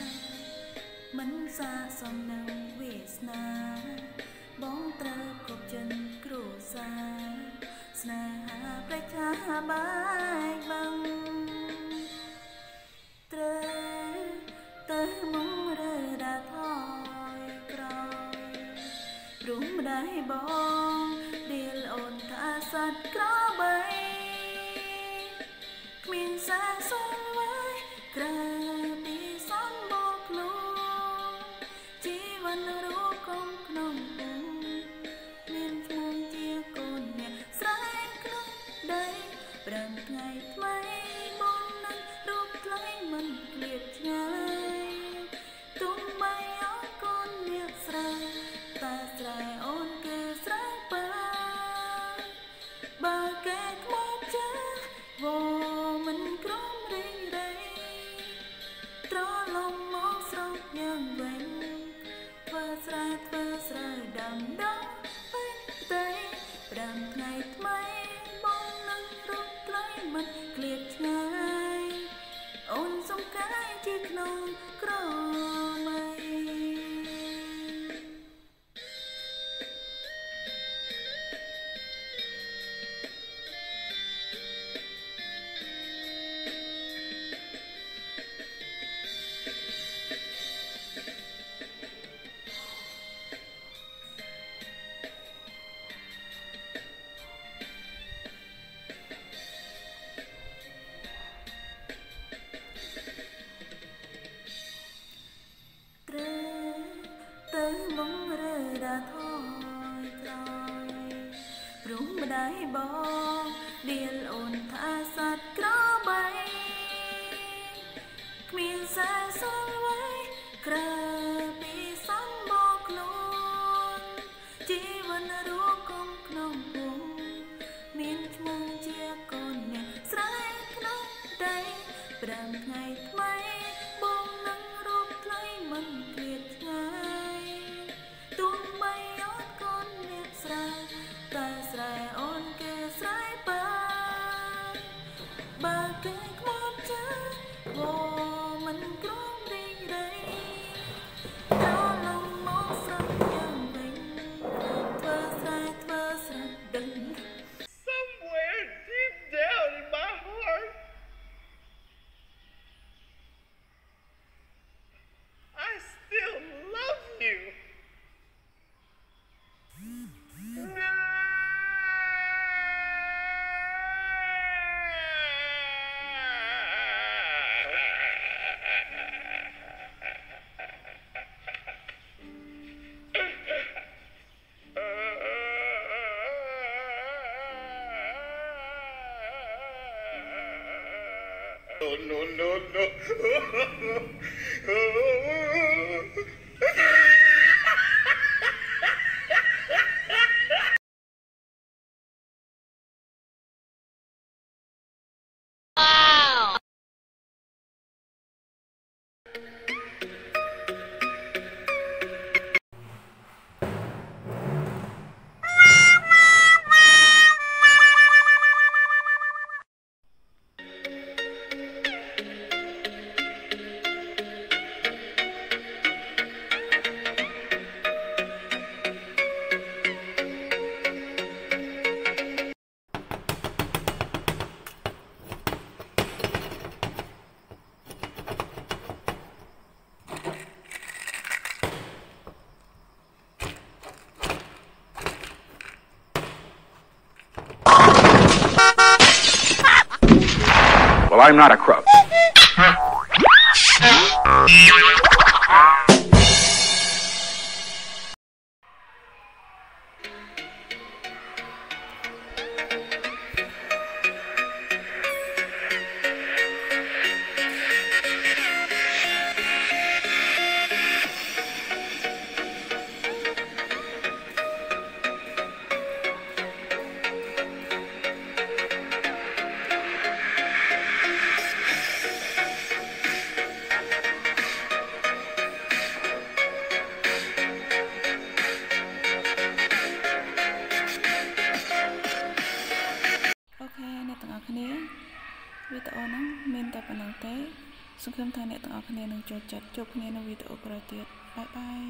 ស្នាមិនសាសំនៅវាសនា បងត្រូវគប់ចិនគ្រួសារស្នេហាប្រជាបាយបាំងត្រូវទៅមករើដាថយក្រោយព្រមម្ដាយបងដៀលអូនថាសัตว์ក្របី ថ្ឆ្ងាយអូនសំកាយជាក្នុងក្រមៃ ព្រមម្ដាយបងដៀលអូនថាសัตว์ក្របី គ្មានសាសអ្វីក្រៅពីសំបកខ្លួនជីវិតរួគំក្នុងពុំមានឈ្មោះជាកូនអ្នកស្រែកក្នុងដីប្រាំថ្ងៃថ្មី No, no, no, I'm not a crook. ស់គ្នាវីដេអូហ្នឹងមានតែប៉ុណ្ណឹងទេសង្ឃឹមថាអ្នកទាំងអស់គ្នានឹងចូលចិត្តជួបគ្នានៅវីដេអូក្រោយទៀតបាយបាយ